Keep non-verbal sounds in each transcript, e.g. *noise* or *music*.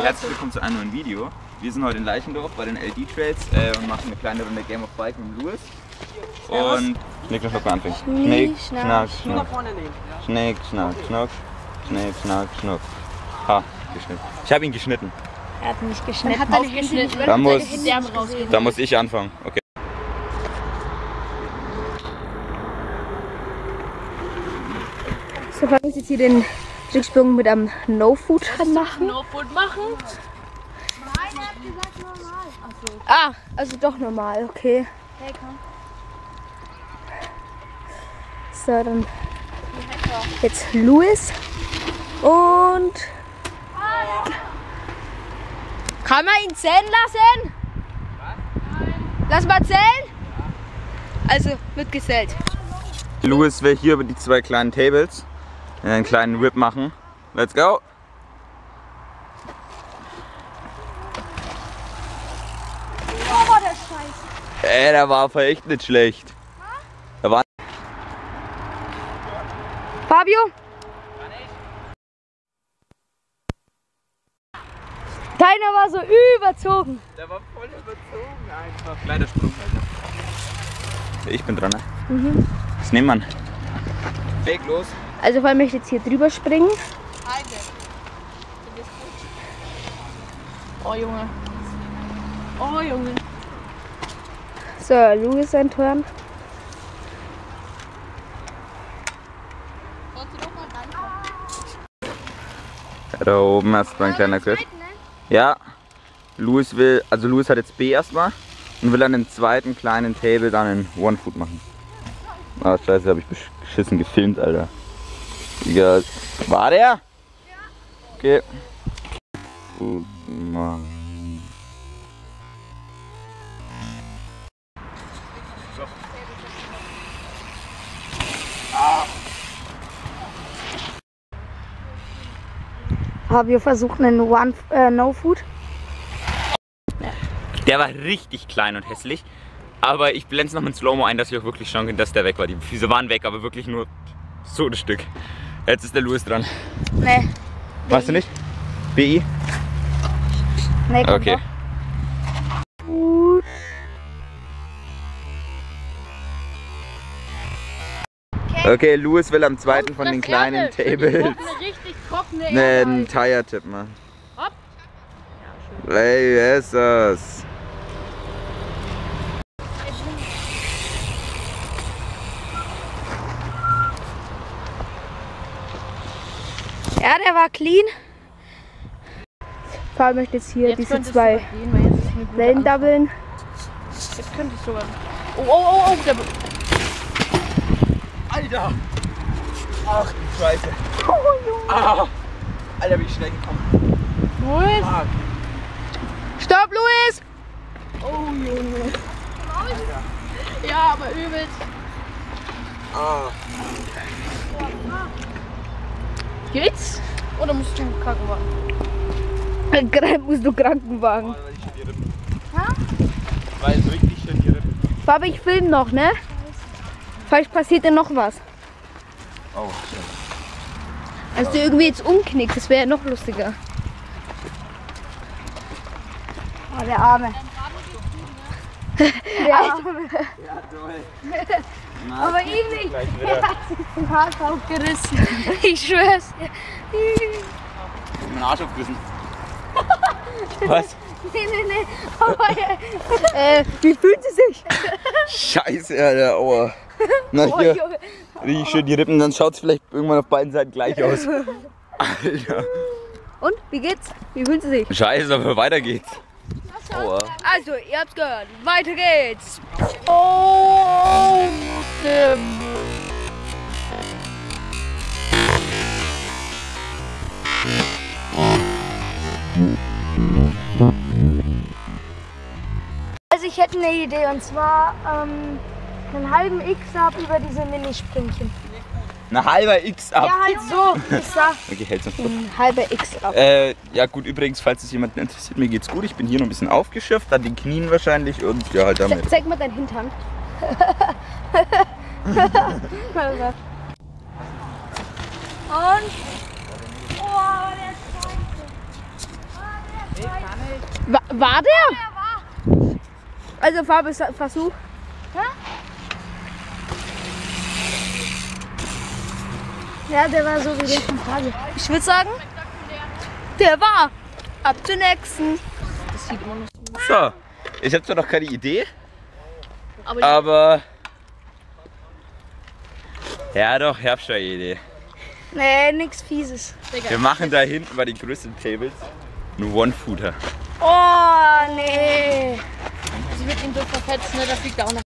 Leute, herzlich willkommen zu einem neuen Video. Wir sind heute in Leichendorf bei den LD-Trails äh, und machen eine kleine Runde Game of Bike mit Louis. Und Schnick, schnack, anfängt. Schnick, schnack, schnuck. Schnick, schnack, schnuck. Schnick, schnack, schnuck. Ha, geschnitten. Ich habe ihn geschnitten. Er hat mich geschnitten. Hat deine nicht Da muss, da muss ich anfangen. Okay. So fangen jetzt hier den Rücksprung mit einem No-Food machen. No-Food machen. Ah, also doch normal, okay. So, dann jetzt Louis und kann man ihn zählen lassen? Lass mal zählen. Also wird gezählt. Louis will hier über die zwei kleinen Tables einen kleinen Rip machen. Let's go! Ey, der war aber echt nicht schlecht. Der war Fabio? Deiner war so überzogen. Der war voll überzogen einfach. Kleiner Sprung, Alter. Ich bin dran, ne? Mhm. Was nehmen wir? Weg los. Also vor allem möchte ich jetzt hier drüber springen. Oh Junge. Oh Junge. So, Louis sein Turn. Da oben erstmal ein kleiner Griff. Ja. Louis will, also Louis hat jetzt B erstmal und will an dem zweiten kleinen Table dann einen One Foot machen. Ah, scheiße, habe ich beschissen gefilmt, Alter. Egal. War der? Ja. Okay. Gut, Mann. Fabio versucht einen One äh, No Food. Der war richtig klein und hässlich. Aber ich blende es noch mit Slow-Mo ein, dass ich auch wirklich schauen kann, dass der weg war. Die Füße waren weg, aber wirklich nur so ein Stück. Jetzt ist der Louis dran. Nee. Weißt du nicht? BI? Nee, Okay. doch. Okay, Louis will am zweiten von den kleinen Tables Eine richtig trockene einen Tire-Tipp machen. Hopp. Ey, wer ist das? Ja, der war clean. Fabio möchte jetzt hier Jetzt diese zwei gehen, Wellen doublen. Jetzt könnte es sogar. Oh, oh, oh, oh. Der Alter! Ach du Scheiße. Ah, Alter, wie ich schnell gekommen. Louis. Ah, Stopp, Louis! Oh Junge. Ja, aber übelst. ah. Geht's? Oder musst du den Krankenwagen? Gerade musst du Krankenwagen. Weil ich schon die Rippen. Fabio, ich film noch, ne? Vielleicht passiert dir noch was. Oh, Also du irgendwie jetzt umknickst, das wäre ja noch lustiger. Oh, der Arme. *laughs* der Arme. Ja, toll. *laughs* Aber ihm nicht. Wieder. Den Hals aufgerissen. Ich schwör's. Mein Arsch aufgerissen. *laughs* Was? Nee, nee, nee. Aber, äh, wie fühlt sie sich? Scheiße, Alter, aua. Na Oh, hier, richtig schön die Rippen, dann schaut es vielleicht irgendwann auf beiden Seiten gleich *laughs* aus. Alter. Und, wie geht's? Wie fühlt sie sich? Scheiße, aber weiter geht's. Aua. Also, ihr habt's gehört. Weiter geht's. Oh, Also ich hätte eine Idee und zwar ähm, einen halben X-Up über diese Minispringchen. Ein halber X ab. Ja, halt so. Ich sag Okay, hält's noch kurz. ein halber X-Up. Äh, ja gut, übrigens, falls es jemanden interessiert, mir geht's gut. Ich bin hier noch ein bisschen aufgeschifft, an den Knien wahrscheinlich und ja, halt damit. Ze- Zeig mal deinen Hintern. Und. Oh, der ist scheiße. Wa war der? Also Fabi, Versuch. Ja, der war so wie der von Fabi. Ich würde sagen, der war. Ab zum nächsten. Das sieht immer noch so. So, ich habe zwar noch keine Idee, Aber aber. Ja, doch, ich hab schon eine Idee. Nee, nix Fieses. Wir machen da hinten bei den größten Tables einen One-Footer. Oh, nee. sie wird ihn so verfetzt, ne? Da fliegt er auch noch.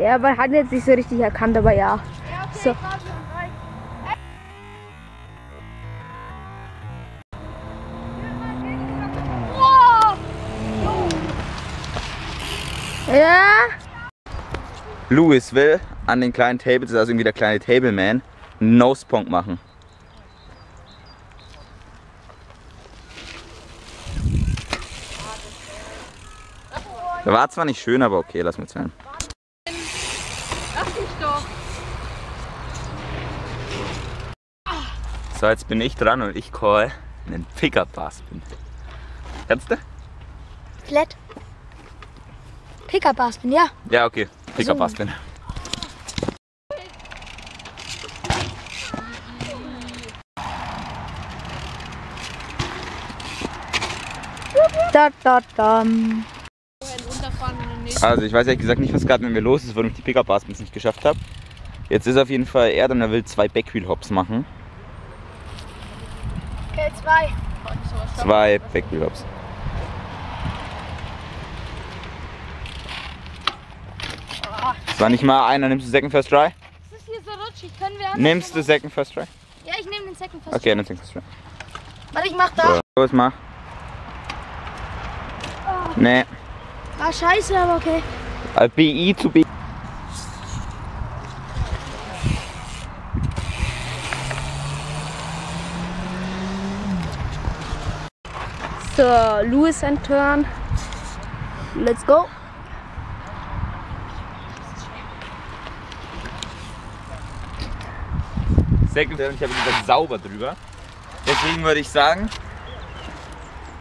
Ja, aber hat jetzt nicht so richtig erkannt, aber ja. So. Ja, Louis will an den kleinen Tables, also irgendwie der kleine Tableman, einen Nose-Pong machen. War zwar nicht schön, aber okay, lass mir zählen. Lass dich doch. So, jetzt bin ich dran und ich call einen Pickup-Baspin. Kennst du? Flat. Pickup-Baspin, ja. Ja, okay. Da, da, da. Den nächsten. Also ich weiß ehrlich gesagt nicht, was gerade mit mir los ist, warum ich die Pickup-Baspins nicht geschafft habe. Jetzt ist auf jeden Fall er dann, er will zwei Backwheel-Hops machen. Okay, zwei. Zwei Backwheel-Hops. Das war nicht mal einer, nimmst du Second First Try? Das ist hier so rutschig. Können wir Nimmst du Second First Try? Ja, ich nehme den Second First. Okay, nimm Second First Try. Warte, ich mach da. So, los, mach. Nee, Ah, scheiße, aber okay. BI zu B. So, Louis and Turn. Let's go. Second First, ich habe gesagt sauber drüber. Deswegen würde ich sagen,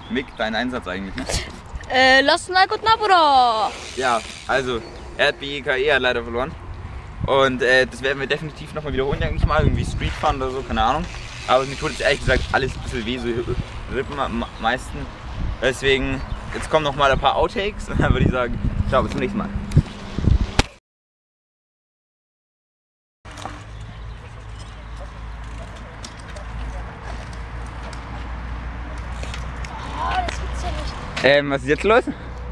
Mick, dein Einsatz eigentlich. Ne? Äh, lass mal gut Bruder. Ja, also er hat BEKE hat leider verloren. Und äh, das werden wir definitiv nochmal wiederholen, denke ich mal. Irgendwie Streetfahren oder so, keine Ahnung. Aber mir tut jetzt ehrlich gesagt alles ein bisschen weh, so Rippen am meisten. Deswegen, jetzt kommen nochmal ein paar Outtakes und *laughs* dann würde ich sagen, ciao, bis zum nächsten Mal. Nicht. Ähm, was ist jetzt los?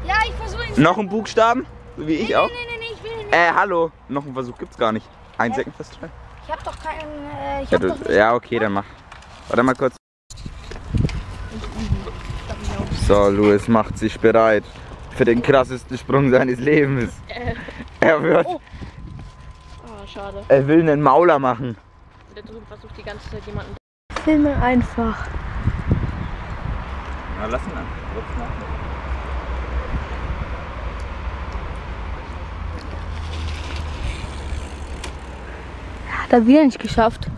Ja, ich versuche ihn. Noch ein Buchstaben? So wie ich nee, auch? Nee, nee, nee, ich will ihn nicht. Äh, hallo. Noch einen Versuch gibt's gar nicht. Ein Second First Try? Ich hab doch keinen. Äh, ich Ja, hab doch du, nicht. ja, okay, dann mach. Warte mal kurz. So, Louis macht sich bereit für den krassesten Sprung seines Lebens. Er wird, Oh. Schade. er will einen Mauler machen. Der drüben versucht die ganze Zeit jemanden. Filme einfach. Na, lass ihn an. Hat er wieder nicht geschafft.